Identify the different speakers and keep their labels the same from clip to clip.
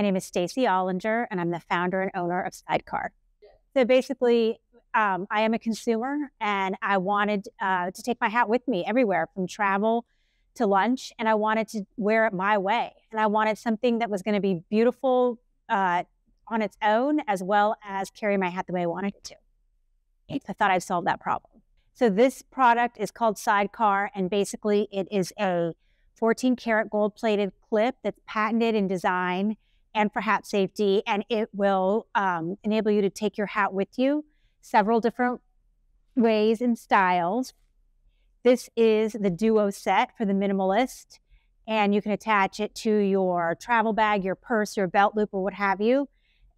Speaker 1: My name is Stacy Ollinger, and I'm the founder and owner of Sidecar. So basically, um, I am a consumer, and I wanted uh, to take my hat with me everywhere from travel to lunch, and I wanted to wear it my way. And I wanted something that was going to be beautiful uh, on its own, as well as carry my hat the way I wanted it to. I thought I'd solve that problem. So this product is called Sidecar, and basically it is a 14 karat gold plated clip that's patented in design and for hat safety, and it will um, enable you to take your hat with you several different ways and styles. This is the duo set for the minimalist, and you can attach it to your travel bag, your purse, your belt loop, or what have you.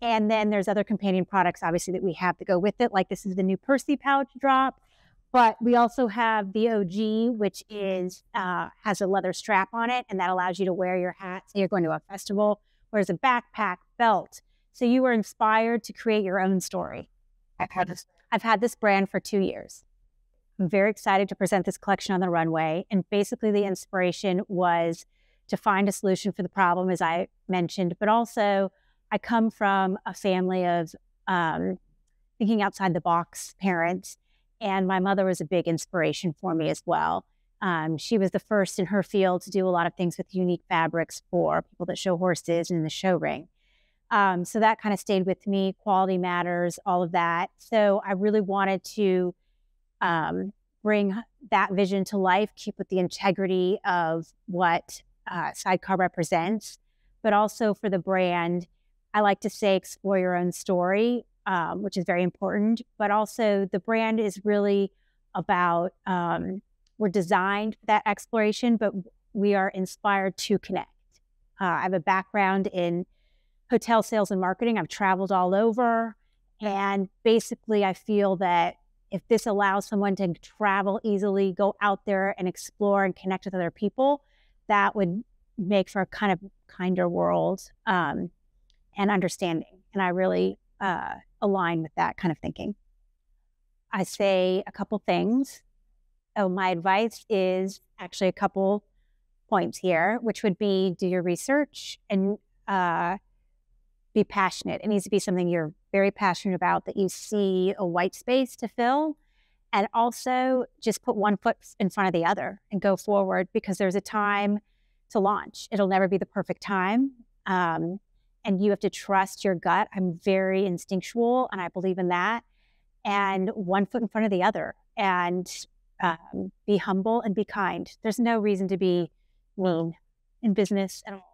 Speaker 1: And then there's other companion products, obviously, that we have to go with it. Like this is the new Percy pouch drop. But we also have the OG, which is uh, has a leather strap on it, and that allows you to wear your hat. Say you're going to a festival, as a backpack, belt. So you were inspired to create your own story. I've had this. I've had this brand for two years. I'm very excited to present this collection on the runway. And basically, the inspiration was to find a solution for the problem, as I mentioned, but also I come from a family of um, thinking outside the box parents and my mother was a big inspiration for me as well. Um, she was the first in her field to do a lot of things with unique fabrics for people that show horses in the show ring. Um, so that kind of stayed with me. Quality matters, all of that. So I really wanted to um, bring that vision to life, keep with the integrity of what uh, Sidecar represents, but also for the brand. I like to say explore your own story um, which is very important. But also, the brand is really about um, we're designed for that exploration, but we are inspired to connect. Uh, I have a background in hotel sales and marketing. I've traveled all over. And basically, I feel that if this allows someone to travel easily, go out there and explore and connect with other people, that would make for a kind of kinder world um, and understanding. And I really uh, align with that kind of thinking. I say a couple things. Oh, my advice is actually a couple points here, which would be do your research and uh, be passionate. It needs to be something you're very passionate about that you see a white space to fill. And also just put one foot in front of the other and go forward because there's a time to launch. It'll never be the perfect time. Um, and you have to trust your gut. I'm very instinctual and I believe in that. And one foot in front of the other and um, be humble and be kind. There's no reason to be mean in business at all.